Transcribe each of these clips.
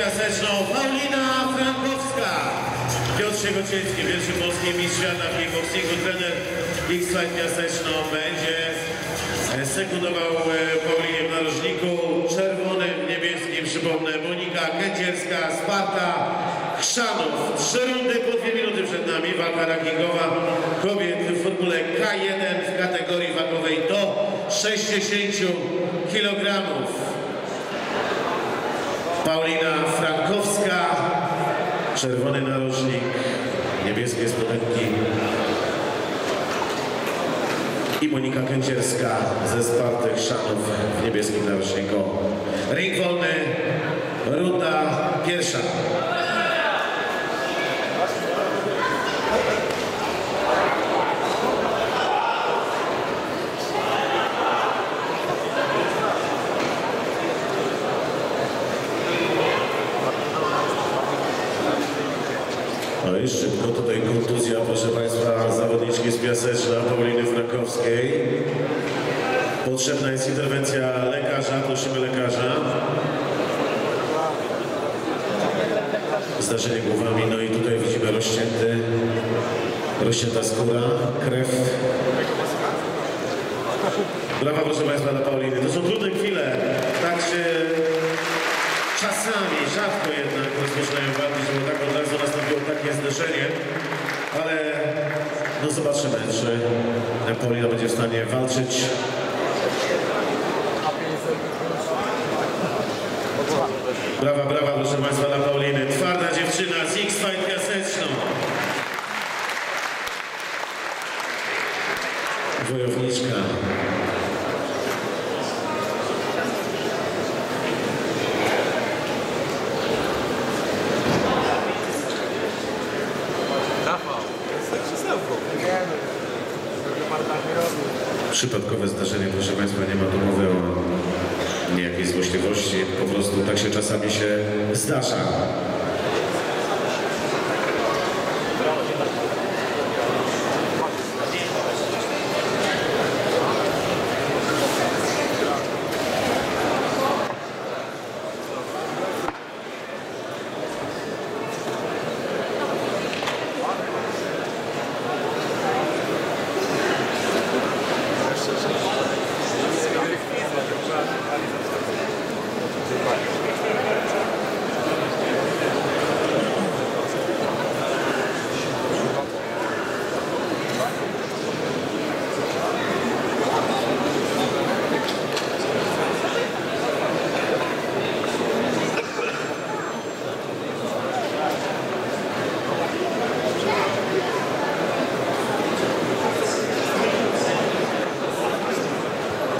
Piaseczną Paulina Frankowska. Piotr Siegociński, pierwszy polski mistrz świata kickboxingu, trener X-Fight Piaseczną będzie sekundował e, Paulinie w narożniku. Czerwonym, niebieskim, przypomnę, Monika Kędzierska, Sparta Chrzanów. Trzy rundy po dwie minuty przed nami. Walka rankingowa kobiet w formule K1 w kategorii wagowej do 60 kilogramów. Paulina czerwony narożnik, niebieskie spodenki i Monika Kędzierska ze Sparty Chrzanów w niebieskim narożniku. Ring wolny, runda pierwsza. No i szybko tutaj kontuzja, proszę Państwa, zawodniczki z Piaseczna, Pauliny Frankowskiej. Potrzebna jest interwencja lekarza, prosimy lekarza. Zdarzenie głowami, no i tutaj widzimy rozcięty, rozcięta skóra, krew. Brawa proszę Państwa dla Pauliny. To są trudne chwile, tak się czasami, rzadko jednak rozpoczynają walki, żeby tak od razu nastąpiło takie zderzenie, ale no zobaczymy, czy Paulina będzie w stanie walczyć. Brawa, brawa, proszę Państwa, dla Pauliny. Twarda dziewczyna z X-Fight Piaseczną. Wojowniczka. Przypadkowe zdarzenie, proszę Państwa, nie ma tu mowy o niejakiej złośliwości, po prostu tak się czasami się zdarza.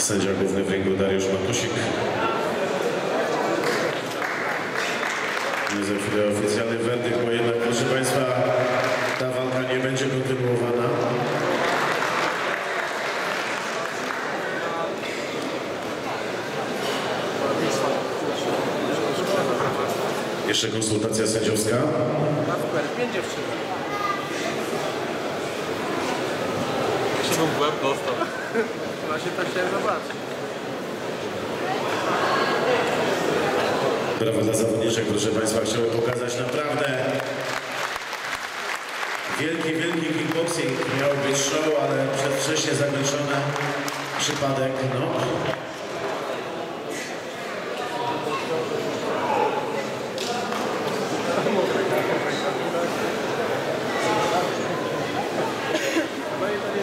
Sędzia główny w ringu Dariusz Matusik. Za chwilę oficjalny werdykt, bo jednak, proszę Państwa, ta walka nie będzie kontynuowana. Jeszcze konsultacja sędziowska. Pięć dziewczyn. Szybą w łeb dostał. Właśnie tak chciałem zobaczyć. Brawo dla zawodniczek, proszę Państwa, chciałem pokazać naprawdę wielki, wielki kickboxing. Miał być show, ale przedwcześnie zakończony przypadek, no.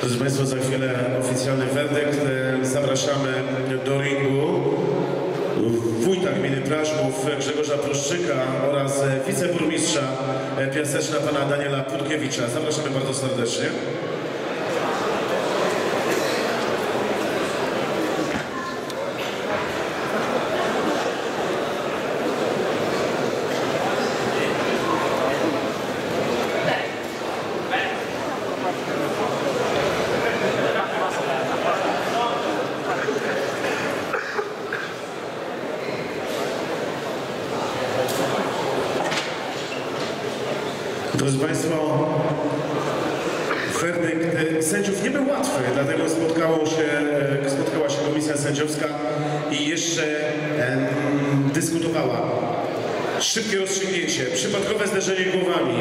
Proszę Państwa, za chwilę oficjalny werdykt. E, Zapraszamy do ringu wójta gminy Prażmów Grzegorza Pruszczyka oraz wiceburmistrza e, Piaseczna pana Daniela Putkiewicza. Zapraszamy bardzo serdecznie. Drodzy Państwo, werdykt e, sędziów nie był łatwy, dlatego spotkało się, e, spotkała się komisja sędziowska i jeszcze em, dyskutowała, Szybkie rozstrzygnięcie, przypadkowe zderzenie głowami.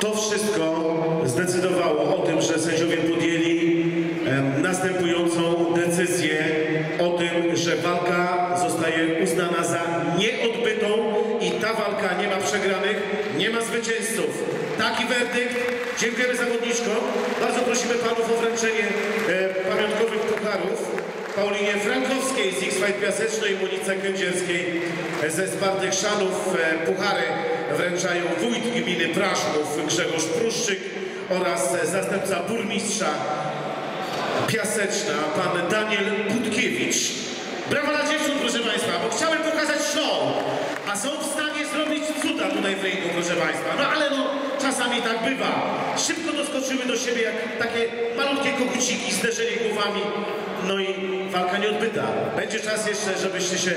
To wszystko zdecydowało o tym, że sędziowie podjęli em, następującą decyzję o tym, że walka zostaje uznana za nieodbytą ta walka nie ma przegranych, nie ma zwycięzców. Taki werdykt. Dziękujemy zawodniczkom. Bardzo prosimy panów o wręczenie e, pamiątkowych pucharów. Paulinie Frankowskiej z X-Fight Piaseczno i Monice Kędzierskiej ze Spartych Szanów e, puchary wręczają wójt gminy Praszków Grzegorz Pruszczyk oraz zastępca burmistrza Piaseczna pan Daniel Budkiewicz. Brawa dla dziewcząt proszę Państwa, bo chciałem pokazać show, a są w stanie zrobić cuda tutaj w ringu proszę Państwa. No ale no czasami tak bywa. Szybko doskoczyły do siebie jak takie malutkie koguciki, zderzenie głowami. No i walka nieodbyta. Będzie czas jeszcze, żebyście się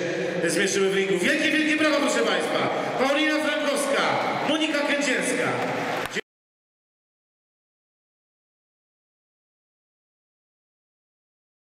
zmierzyły w ringu. Wielkie, wielkie brawa proszę Państwa. Paulina Frankowska, Monika Kędzierska.